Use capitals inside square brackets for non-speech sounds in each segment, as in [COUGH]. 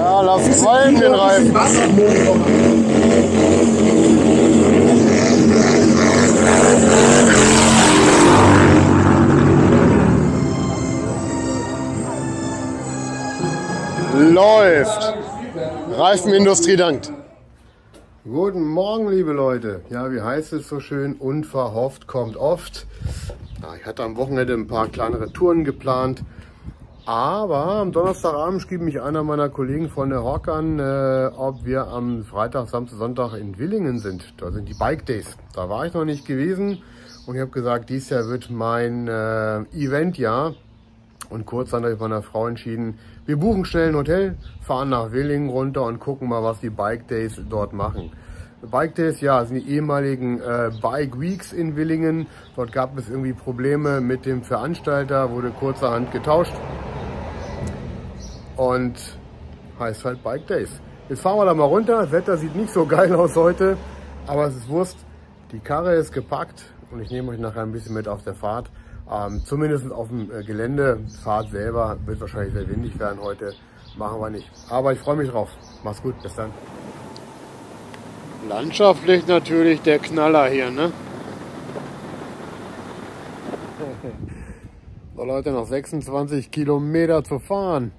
Ja, lass qualmen den Reifen. Läuft. Reifenindustrie dankt. Guten Morgen, liebe Leute. Ja, wie heißt es so schön? Unverhofft kommt oft. Ja, ich hatte am Wochenende ein paar kleinere Touren geplant. Aber am Donnerstagabend schrieb mich einer meiner Kollegen von der Hawk an, äh, ob wir am Freitag, Samstag, Sonntag in Willingen sind. Da sind die Bike Days. Da war ich noch nicht gewesen und ich habe gesagt, dies Jahr wird mein äh, Eventjahr. Und kurz dann habe ich meiner Frau entschieden, wir buchen schnell ein Hotel, fahren nach Willingen runter und gucken mal, was die Bike Days dort machen. Bike Days, ja, sind die ehemaligen äh, Bike Weeks in Willingen. Dort gab es irgendwie Probleme mit dem Veranstalter, wurde kurzerhand getauscht. Und heißt halt Bike Days. Jetzt fahren wir da mal runter. Das Wetter sieht nicht so geil aus heute, aber es ist Wurst. Die Karre ist gepackt und ich nehme euch nachher ein bisschen mit auf der Fahrt. Ähm, zumindest auf dem äh, Gelände. Fahrt selber wird wahrscheinlich sehr windig werden heute. Machen wir nicht. Aber ich freue mich drauf. Mach's gut. Bis dann. Landschaftlich natürlich der Knaller hier, ne? [LAUGHS] So Leute, noch 26 Kilometer zu fahren.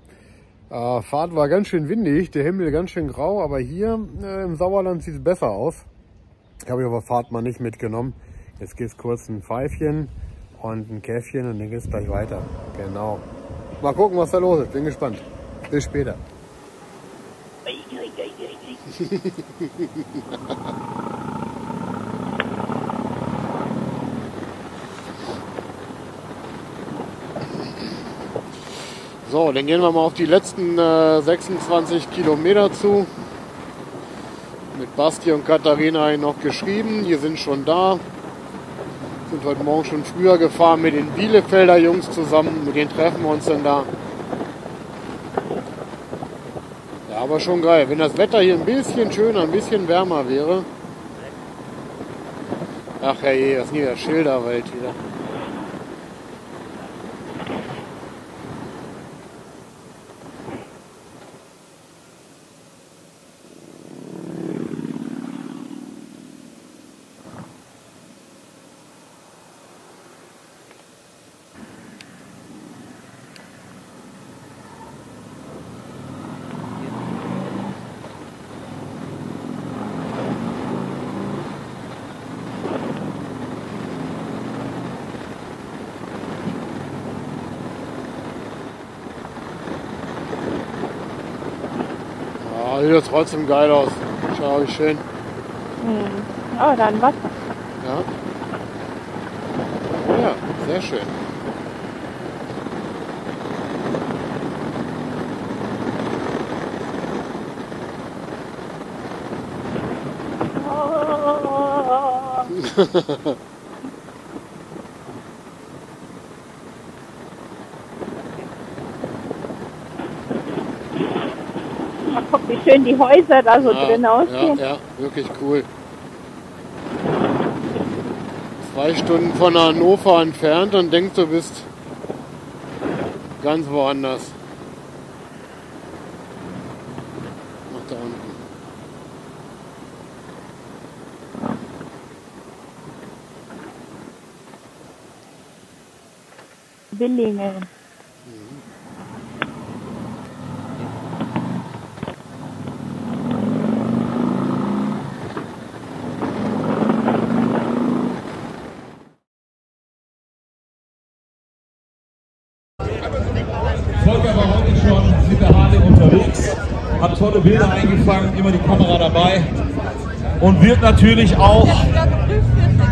Äh, Fahrt war ganz schön windig, der Himmel ganz schön grau, aber hier äh, im Sauerland sieht es besser aus. Ich habe aber Fahrt mal nicht mitgenommen. Jetzt geht es kurz ein Pfeifchen und ein Käffchen und dann geht es gleich weiter. Genau. Mal gucken, was da los ist. Bin gespannt. Bis später. [LAUGHS] so, dann gehen wir mal auf die letzten äh, 26 Kilometer zu. Mit Basti und Katharina noch geschrieben. Die sind schon da sind heute Morgen schon früher gefahren mit den Bielefelder Jungs zusammen. Mit denen treffen wir uns dann da. Ja, aber schon geil. Wenn das Wetter hier ein bisschen schöner, ein bisschen wärmer wäre. Ach herrje, das ist nie der Schilderwelt wieder. Sieht das trotzdem geil aus. Schau, wie schön. Hm. Oh, da ein Wasser. Ja. Ja, sehr schön. Oh. [LAUGHS] [LAUGHS] Ach, guck, wie schön die Häuser da so ja, drin aussehen. Ja, ja, wirklich cool. Zwei Stunden von Hannover entfernt und denkst, du bist ganz woanders. Nach da unten. Billingen. Volker war heute schon mit der Harley unterwegs, hat tolle Bilder eingefangen, immer die Kamera dabei. Und wird natürlich auch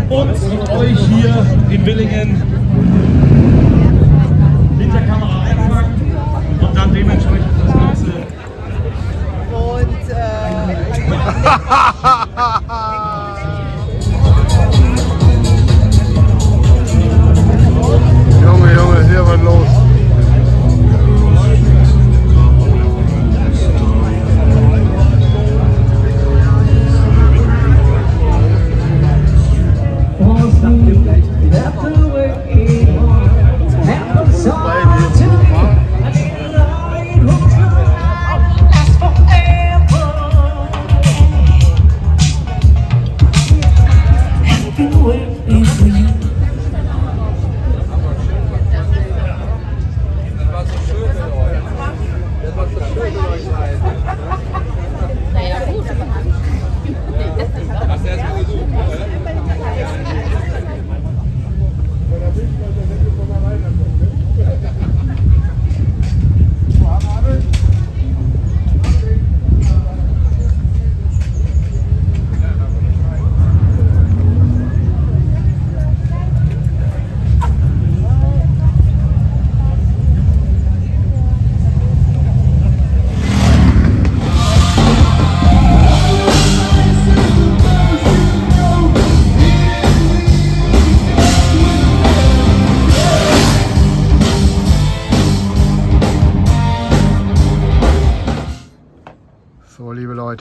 uns und euch hier in Willingen mit der Kamera einfangen und dann dementsprechend das Ganze Und äh, [LAUGHS] [LAUGHS]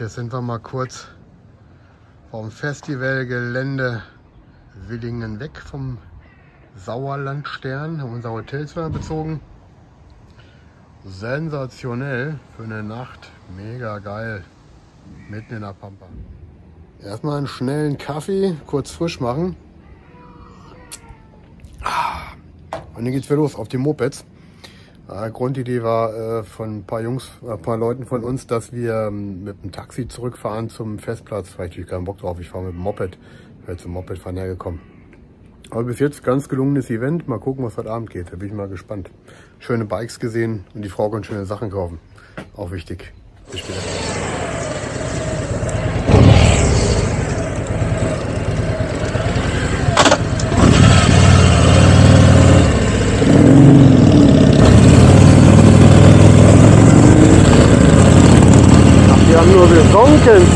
jetzt sind wir mal kurz vom Festivalgelände Willingen weg vom Sauerlandstern. Haben unser Hotelzimmer bezogen. Sensationell für eine Nacht. Mega geil. Mitten in der Pampa. Erstmal einen schnellen Kaffee, kurz frisch machen. Ah, und dann geht's wieder los auf die Mopeds. Äh, Grundidee war äh, von ein paar Jungs, äh, ein paar Leuten von uns, dass wir ähm, mit dem Taxi zurückfahren zum Festplatz. Vielleicht habe ich keinen Bock drauf, ich fahre mit dem Moped. Ich bin zum Mopedfahren hergekommen. Aber bis jetzt ganz gelungenes Event. Mal gucken, was heute Abend geht. Da bin ich mal gespannt. Schöne Bikes gesehen und die Frau kann schöne Sachen kaufen. Auch wichtig. Bis später.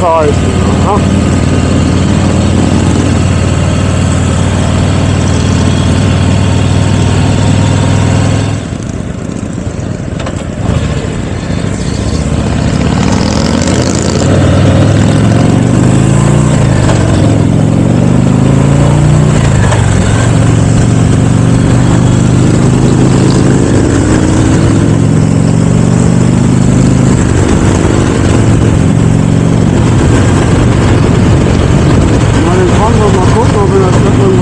到二啊 gucken,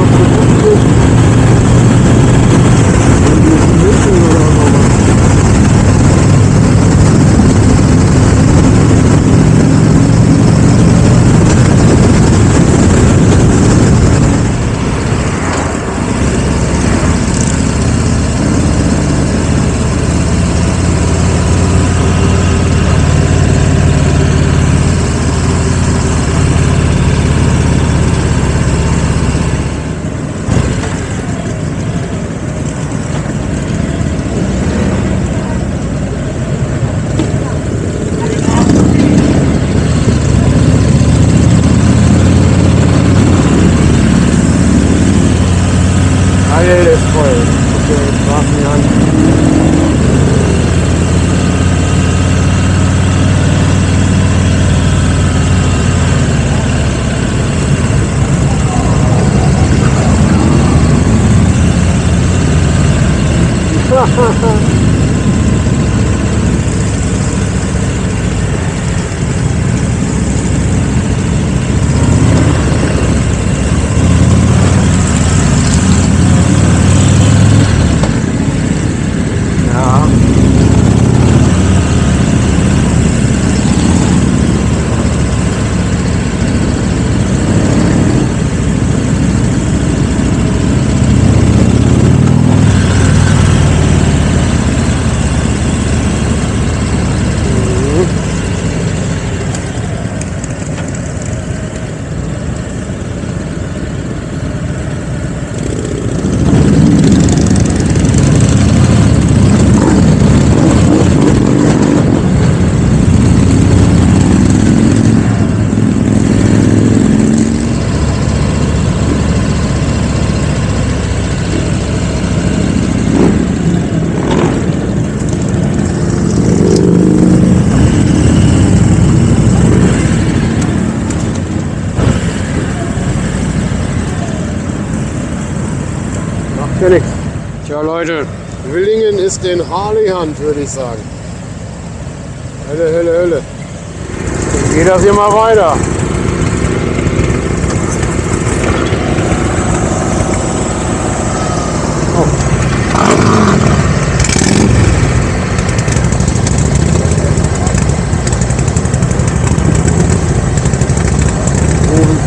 Leute, Willingen ist in Harley-Hand, würde ich sagen. Hölle, Hölle, Hölle. Geht das hier mal weiter. Oh.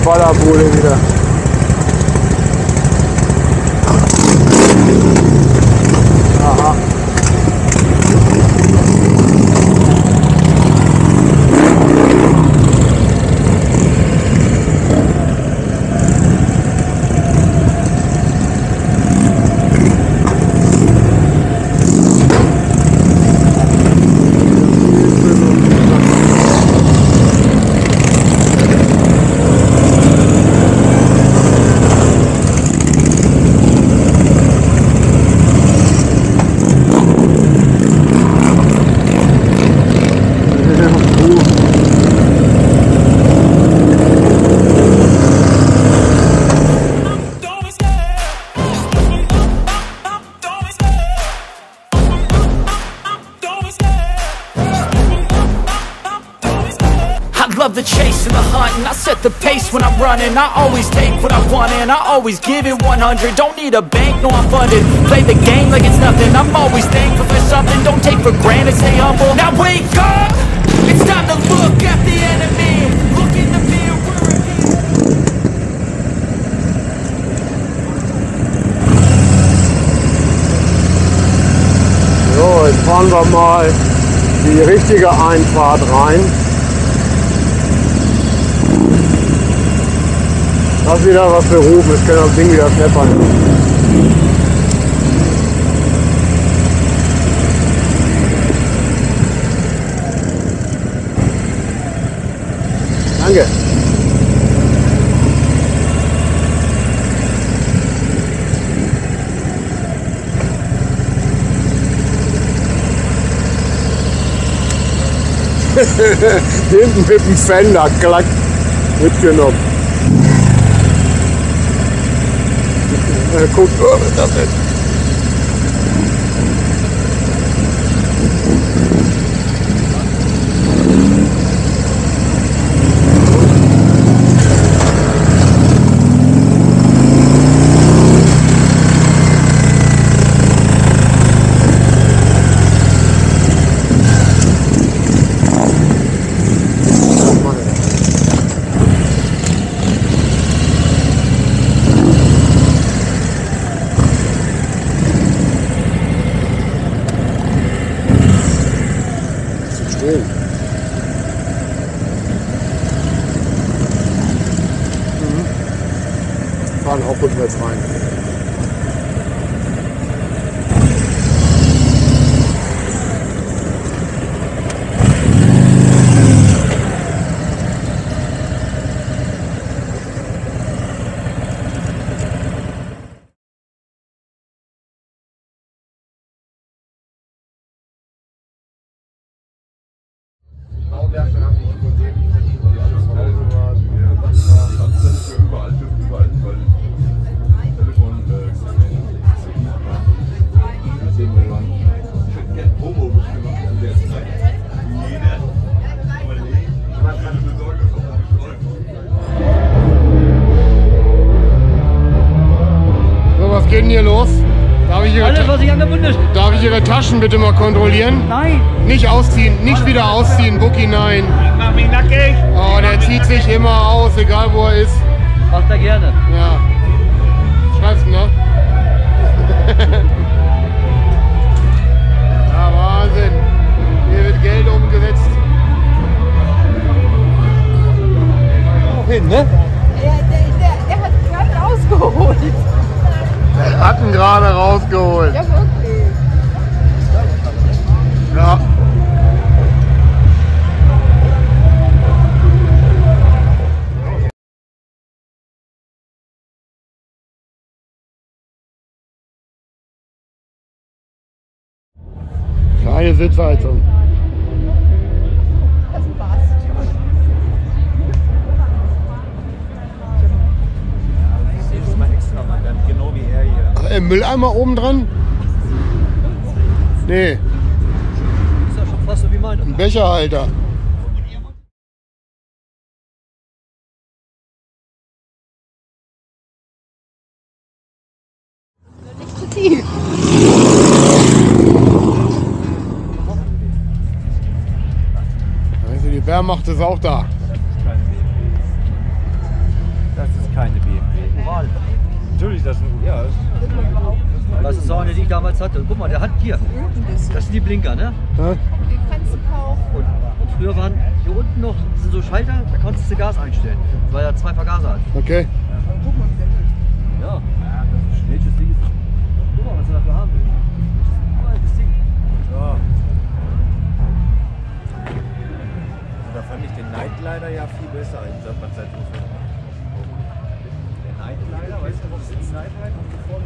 Ballerbude wieder. Running I always take what I want and I always give it 100 Don't need a bank, no I'm funded. Play the game like it's nothing. I'm always thankful for something. Don't take for granted, stay humble. Now wake up! It's time to look at the enemy. Look in the mirror. So, jetzt fahren wir mal die richtige Einfahrt rein. Das wieder was für Rufen, jetzt kann das Ding wieder scheppern. Danke. [LAUGHS] Hinten mit dem Fender, klack, mitgenommen. Äh, was ist das? Bitte mal kontrollieren? Nein. Nicht ausziehen, nicht wieder ausziehen, Bucky, nein. Mach mich nackig. Oh, der zieht sich immer aus, egal wo er ist. Macht er gerne. Ja. Schreibst du, ne? [LAUGHS] ja, Wahnsinn. Hier wird Geld umgesetzt. Hin, ne? Der, der, der, der hat gerade rausgeholt. Hatten gerade rausgeholt. Ja, wirklich. Ja. Keine Sitzheizung. Genau wie er hier. Mülleimer oben dran? Nee, Ist fast so wie meine. ein Becherhalter. Nicht zu tief. Also die Wehrmacht ist auch da. Das ist keine BMW. Ural. Natürlich, das ist ein ja. Das ist so eine, die ich damals hatte. Guck mal, der hat hier. Das sind die Blinker, ne? Ja? Und, und früher waren hier unten noch sind so Schalter, da konntest du Gas einstellen. Weil er zwei Vergaser hat. Okay. Ja. Welches Ding ist das? Guck mal, was er dafür haben will. Altes Ding. Ja. Da fand ich den Nightliner ja viel besser in dieser Zeit. Der Nightliner, weißt du, was ist Nightliner? Und vorne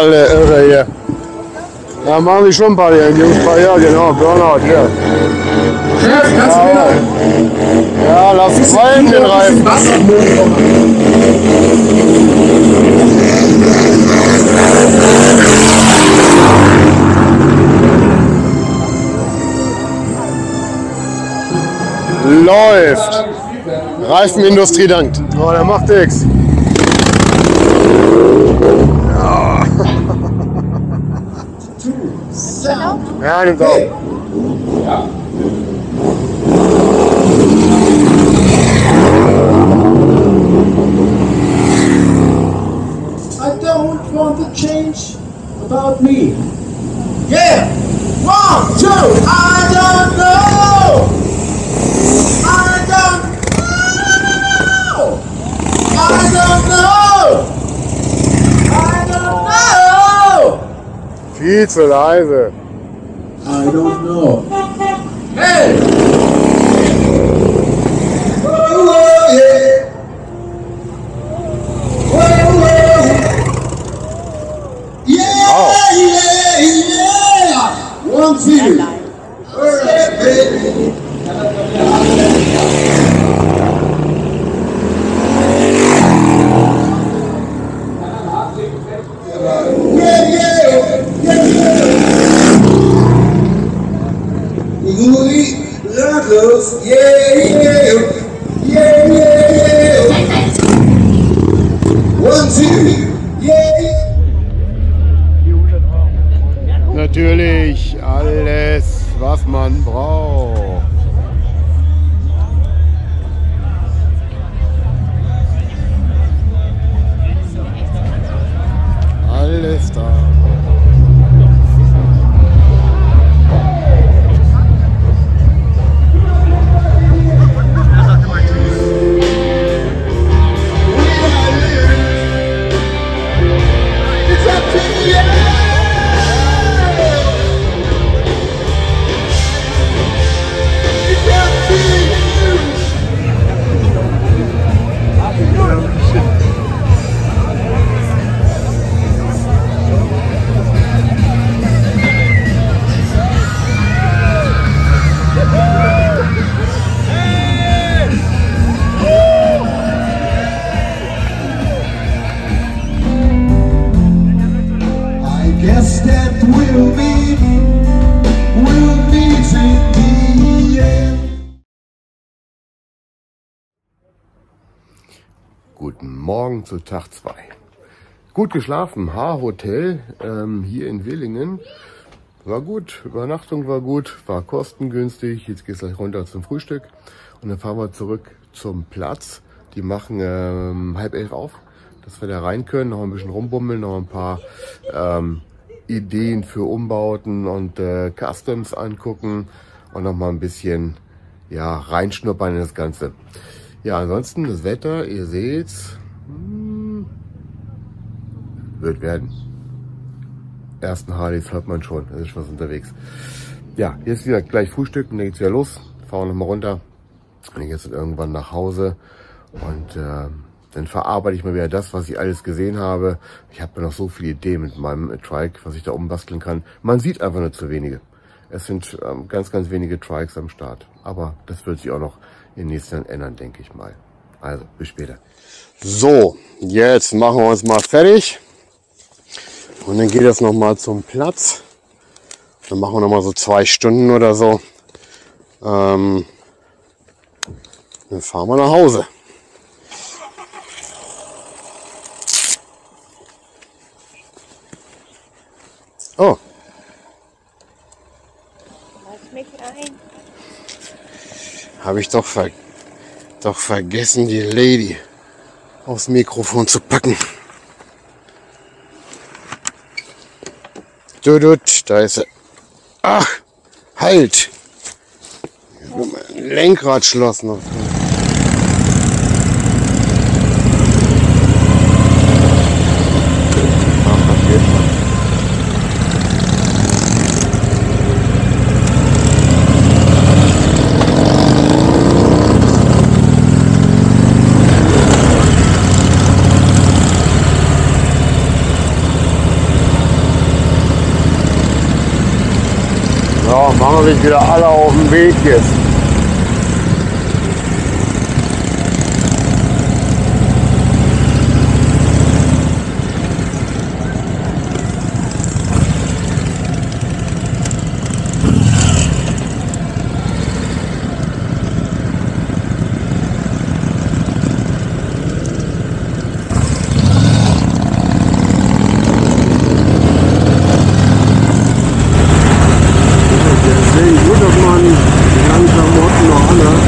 Alle irre hier. Ja, machen die schon ein paar Jahre, Jungs, paar Jahre, genau, Burnout, ja. Chef, kannst du wieder Ja, lass fallen den Reifen. Läuft. Reifenindustrie dankt. Oh, der macht nix. Ja, nimmt auf. I don't want to change about me. Yeah! One, two, I don't know! I don't know! I don't know! I don't know! Viel zu leise. I don't know. Hey! Whoa, whoa, yeah. Whoa, whoa. Yeah, yeah, yeah. One, two. Natürlich alles, was man braucht. Alles da. Morgen zu Tag 2. Gut geschlafen, H-Hotel ähm, hier in Willingen. War gut, Übernachtung war gut, war kostengünstig. Jetzt geht's gleich runter zum Frühstück und dann fahren wir zurück zum Platz. Die machen ähm, halb elf auf, dass wir da rein können, noch ein bisschen rumbummeln, noch ein paar ähm, Ideen für Umbauten und äh, Customs angucken und noch mal ein bisschen ja, reinschnuppern in das Ganze. Ja, ansonsten das Wetter, ihr seht's, hm, wird werden. Ersten Harleys hört man schon, da ist was unterwegs. Ja, jetzt wieder gleich Frühstück und dann geht's wieder los. Fahren nochmal runter und jetzt irgendwann nach Hause und äh, dann verarbeite ich mal wieder das, was ich alles gesehen habe. Ich habe ja noch so viele Ideen mit meinem Trike, was ich da umbasteln kann. Man sieht einfach nur zu wenige. Es sind ähm, ganz, ganz wenige Trikes am Start. Aber das wird sich auch noch in den nächsten Jahren ändern, denke ich mal. Also, bis später. So, jetzt machen wir uns mal fertig. Und dann geht es nochmal zum Platz. Dann machen wir nochmal so zwei Stunden oder so. Ähm, dann fahren wir nach Hause. Oh, Lass mich ein. habe ich doch, ver doch vergessen, die Lady aufs Mikrofon zu packen. Dudut, da ist er. Ach, halt! Mein Lenkradschloss noch machen sich wieder alle auf den Weg jetzt. Deswegen gut, dass man die ganzen Klamotten noch anhat.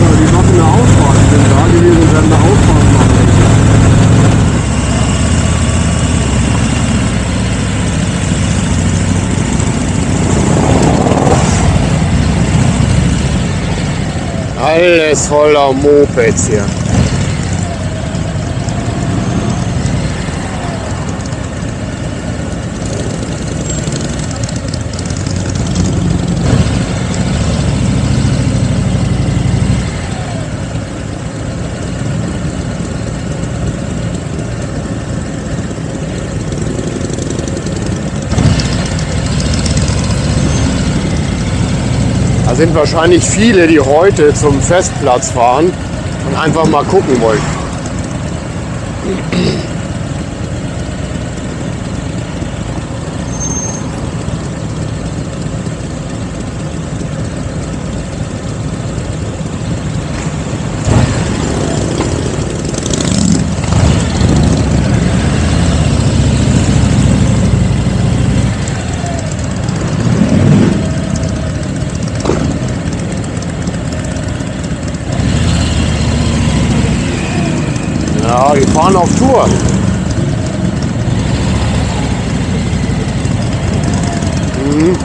Ja, die machen eine Ausfahrt. Ich bin da gewesen und werden eine Ausfahrt machen. Alles voller Mopeds hier. Sind wahrscheinlich viele, die heute zum Festplatz fahren und einfach mal gucken wollen. Ja, die Tour. Mhm.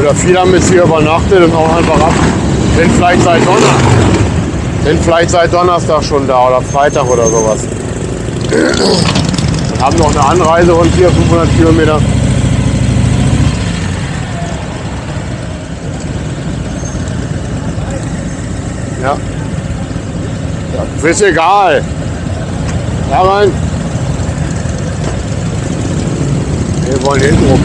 Oder viele haben jetzt hier übernachtet und auch einfach ab. Sind vielleicht seit Donnerstag. Sind vielleicht seit Donnerstag schon da oder Freitag oder sowas. Und haben noch eine Anreise von 400, 500 Kilometer. Ja. Ist egal. Ja, Mann. Wir wollen hinten rum.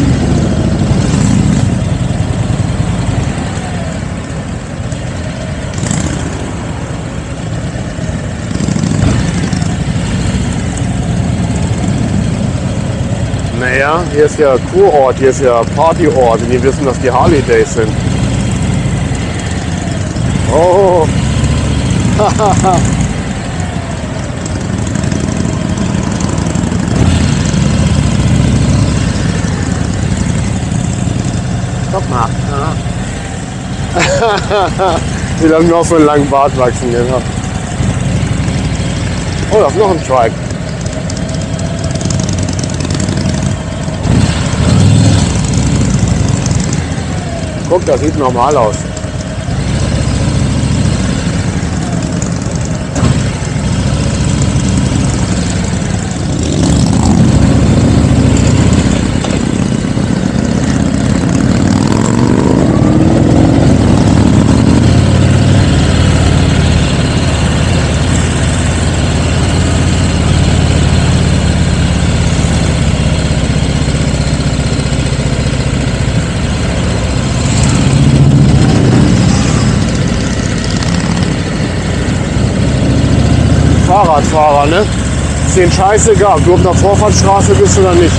Naja, hier ist ja Kurort, hier ist ja Partyort und die wissen, dass die Harley Days sind. Oh. Guck mal. Die haben noch so einen langen Bart wachsen, genau. Oh, da ist noch ein Trike. Guck, das sieht normal aus. Fahrradfahrer, ne? Ist denen scheißegal, ob du auf einer Vorfahrtsstraße bist oder nicht.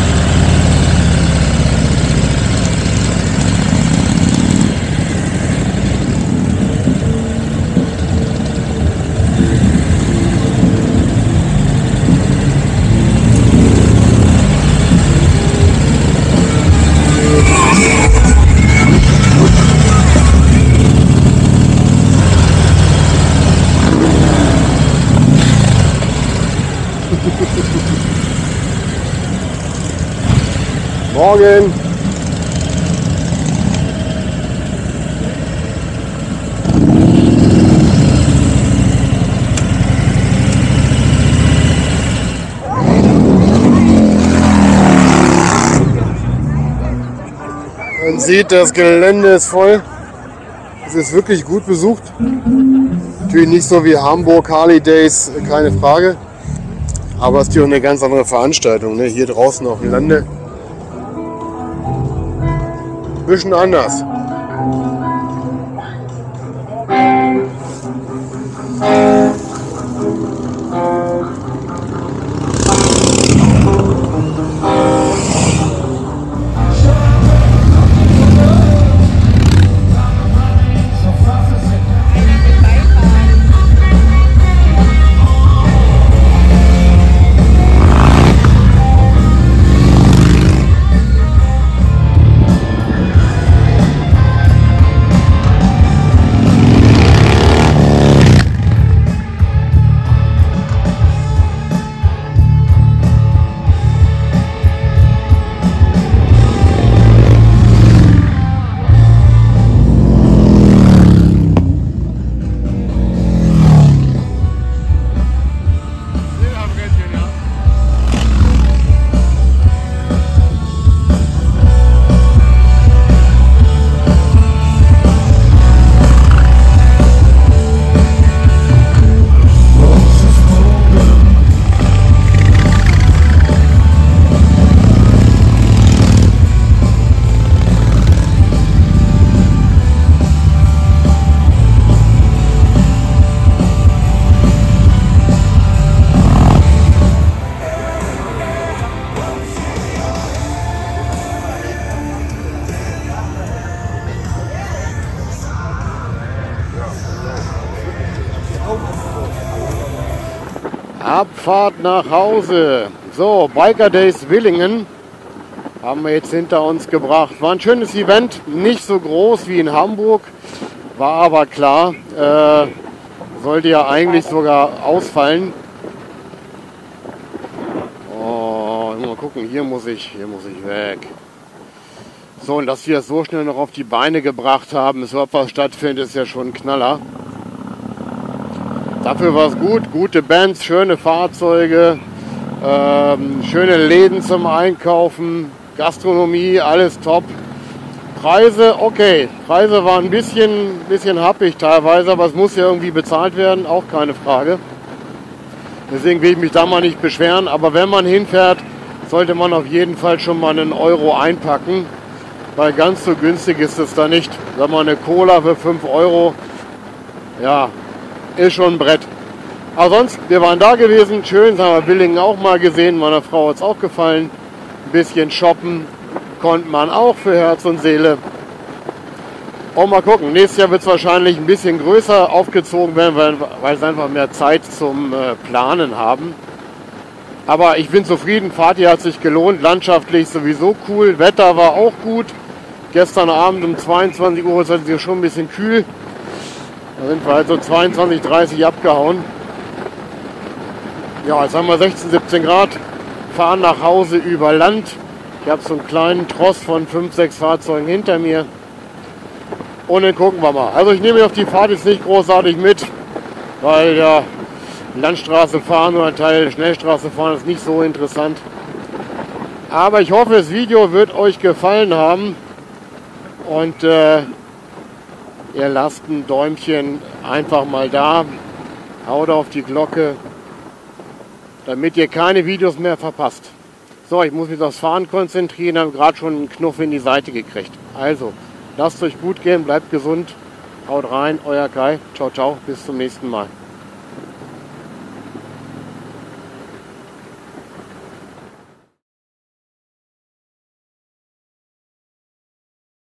Morgen. Man sieht, das Gelände ist voll. Es ist wirklich gut besucht. Natürlich nicht so wie Hamburg, Harley Days, keine Frage. Aber es ist hier eine ganz andere Veranstaltung. Ne? Hier draußen auf dem Lande. Bisschen anders. Abfahrt nach Hause. So, Biker Days Willingen haben wir jetzt hinter uns gebracht. War ein schönes Event, nicht so groß wie in Hamburg, war aber klar, äh, sollte ja eigentlich sogar ausfallen. Oh, mal gucken, hier muss ich, hier muss ich weg. So, und dass wir es so schnell noch auf die Beine gebracht haben, es überhaupt was stattfindet, ist ja schon ein Knaller. Dafür war es gut, gute Bands, schöne Fahrzeuge, ähm, schöne Läden zum Einkaufen, Gastronomie, alles top. Preise, okay, Preise waren ein bisschen, bisschen happig teilweise, aber es muss ja irgendwie bezahlt werden, auch keine Frage. Deswegen will ich mich da mal nicht beschweren, aber wenn man hinfährt, sollte man auf jeden Fall schon mal einen Euro einpacken, weil ganz so günstig ist es da nicht. Wenn man eine Cola für 5 Euro, ja, ist schon ein Brett. Aber sonst, wir waren da gewesen, schön, haben wir Billingen auch mal gesehen, meiner Frau hat es auch gefallen. Ein bisschen shoppen konnte man auch für Herz und Seele. Und mal gucken, nächstes Jahr wird es wahrscheinlich ein bisschen größer aufgezogen werden, weil, weil es einfach mehr Zeit zum äh, Planen haben. Aber ich bin zufrieden, Fahrt hat sich gelohnt, landschaftlich sowieso cool, Wetter war auch gut. Gestern Abend um 22 Uhr ist es schon ein bisschen kühl. Da sind wir halt so 22, 30 abgehauen. Ja, jetzt haben wir 16, 17 Grad, fahren nach Hause über Land. Ich habe so einen kleinen Tross von 5, 6 Fahrzeugen hinter mir. Und dann gucken wir mal. Also ich nehme auf die Fahrt jetzt nicht großartig mit, weil ja Landstraße fahren oder Teil Schnellstraße fahren ist nicht so interessant. Aber ich hoffe, das Video wird euch gefallen haben. Und äh, Ihr lasst ein Däumchen einfach mal da. Haut auf die Glocke, damit ihr keine Videos mehr verpasst. So, ich muss mich aufs Fahren konzentrieren, habe gerade schon einen Knuff in die Seite gekriegt. Also, lasst euch gut gehen, bleibt gesund, haut rein, euer Kai. Ciao, ciao, bis zum nächsten Mal.